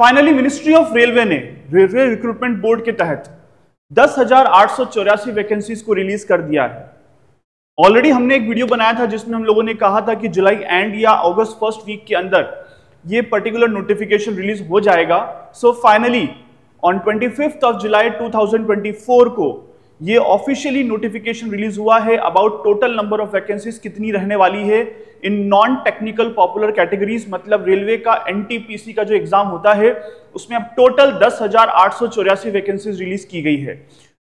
Finally ministry of railway ने railway recruitment board के तहत दस हज़ार आठ सौ चौरासी वैकेंसीज को रिलीज़ कर दिया है। ऑलरेडी हमने एक वीडियो बनाया था जिसमें हम लोगों ने कहा था कि जुलाई एंड या अगस्त फ़र्स्ट वीक के अंदर ये पर्टिकुलर नोटिफिकेशन रिलीज़ हो जाएगा। So finally on twenty fifth of July 2024 को ये ऑफिशियली नोटिफिकेशन रिलीज़ हुआ है about total number of vacancies कितनी रहने वाली है? In non technical popular categories मतलब रेलवे का एनटीपीसी का जो एग्ज़ाम होता है, उसमें अब टोटल दस हज़ार आठ सौ चौरासी वैकेंसीज रिलीज़ की गई है।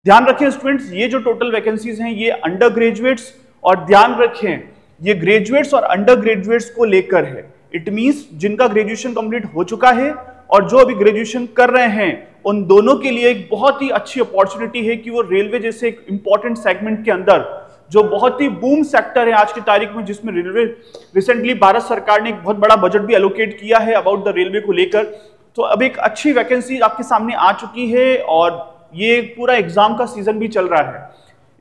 ध्यान रखें स्टूडेंट्स ये जो टोटल वैकेंसीज हैं, ये अंडर ग्रेजुएट्स और ध्यान रखें, ये ग्रेजुएट्स और अंडर ग्रेजुएट्स को लेकर है। इट मींस जिनका ग्रेजुएशन कंप्लीट हो चुका है और जो अभी ग्रेजुएशन कर रहे हैं उन दोनों के लिए एक बहुत ही अच्छी अपॉर्चुनिटी है कि वो रेलवे जैसे एक इंपॉर्टेंट सेगमेंट के अंदर, जो बहुत ही बूम सेक्टर है आज की तारीख में, जिसमें रेलवे रिसेंटली भारत सरकार ने एक बहुत बड़ा बजट भी एलोकेट किया है अबाउट द रेलवे को लेकर। तो अब एक अच्छी वैकेंसी आपके सामने आ चुकी है और ये पूरा एग्ज़ाम का सीज़न भी चल रहा है।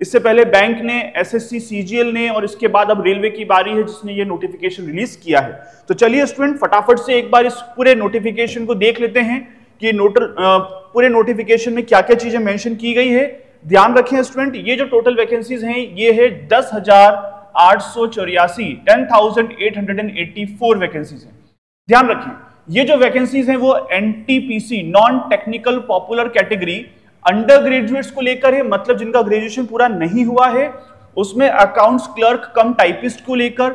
इससे पहले बैंक ने एसएससी सीजीएल ने और इसके बाद अब रेलवे की बारी है, जिसने ये नोटिफिकेशन रिलीज़ किया है। तो चलिए स्टूडेंट फटाफट से एक बार इस पूरे नोटिफिकेशन को देख लेते हैं। कि नोटर पूरे नोटिफिकेशन में क्या क्या चीज़ें मेंशन की गई है? ध्यान रखें स्टूडेंट ये जो टोटल वैकेंसीज हैं, ये है दस हज़ार आठ सौ चौरासी ten thousand eight hundred and eighty four vacancies हैं। ध्यान रखें, ये जो वैकेंसीज हैं वो NTPC non technical popular category under graduates को लेकर है मतलब जिनका ग्रेजुएशन पूरा नहीं हुआ है, उसमें अकाउंट्स क्लर्क कम टाइपिस्ट को लेकर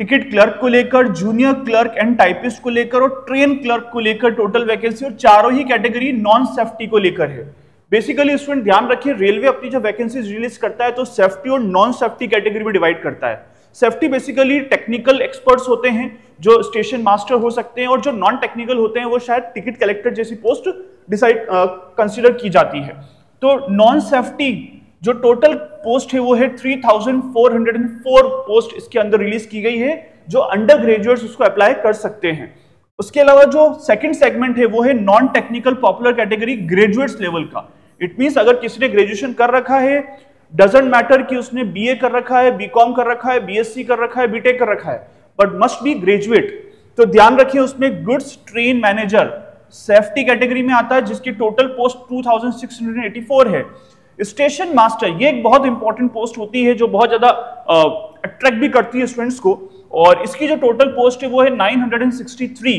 टिकट क्लर्क को लेकर, जूनियर क्लर्क एंड टाइपिस्ट को लेकर और ट्रेन क्लर्क को लेकर टोटल वैकेंसी और चारों ही कैटेगरी नॉन सेफ्टी को लेकर है। बेसिकली स्टूडेंट ध्यान रखिए रेलवे अपनी जो वैकेंसीज रिलीज़ करता है तो सेफ्टी और नॉन सेफ्टी कैटेगरी में डिवाइड करता है। सेफ्टी बेसिकली टेक्निकल एक्सपर्ट्स होते हैं, जो स्टेशन मास्टर हो सकते हैं और जो नॉन टेक्निकल होते हैं, वो शायद टिकट कलेक्टर जैसी पोस्ट डिसाइड कंसिडर की जाती है। तो नॉन सेफ्टी जो टोटल पोस्ट है, वो है 3404 पोस्ट इसके अंदर रिलीज़ की गई है, जो अंडर ग्रेजुएट्स उसको अप्लाई कर सकते हैं। उसके अलावा जो सेकंड सेगमेंट है, वो है non technical popular category graduates level का। इट मीन अगर किसी ने ग्रेजुएशन कर रखा है डजेंट मैटर कि उसने बीए कर रखा है बीकॉम कर रखा है बीएससी कर रखा है बीटेक कर रखा है बट मस्ट बी ग्रेजुएट तो ध्यान रखिए उसमें goods train manager safety category में आता है, जिसकी टोटल पोस्ट 2684 है। स्टेशन मास्टर, ये एक बहुत इंपॉर्टेंट पोस्ट होती है जो बहुत ज़्यादा अट्रैक्ट भी करती है स्टूडेंट्स को। और इसकी जो टोटल पोस्ट है वो है 963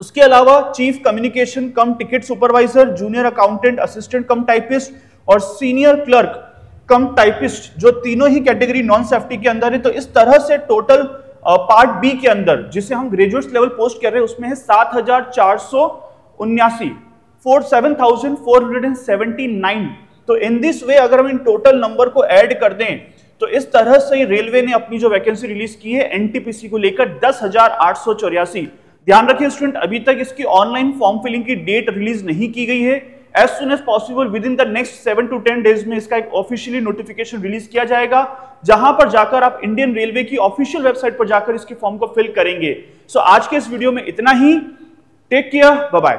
उसके अलावा chief communication cum ticket supervisor junior accountant assistant cum typist और सीनियर क्लर्क कम टाइपिस्ट जो तीनों ही कैटेगरी नॉन सेफ्टी के अंदर है। तो इस तरह से टोटल पार्ट बी के अंदर, जिसे हम ग्रेजुएट लेवल पोस्ट कर रहे हैं, उसमें है सात हज़ार चार सौ उन्यासी। Four seven thousand four hundred and seventy nine तो इन दिस वे अगर हम इन टोटल नंबर को ऐड कर दें तो इस तरह से रेलवे ने अपनी जो वैकेंसी रिलीज़ की है एनटीपीसी को लेकर दस ध्यान रखिए स्टूडेंट अभी तक इसकी ऑनलाइन फॉर्म फिलिंग की डेट रिलीज़ नहीं की गई है। As soon as possible within the next seven to ten days में इसका एक ऑफिशियली नोटिफिकेशन रिलीज़ किया जाएगा जहाँ पर जाकर आप इंडियन रेलवे की ऑफिशियल वेबसाइट पर जाकर इसके फॉर्म को फिल करेंगे। सो so, आज के इस वीडियो में इतना ही। Take care bye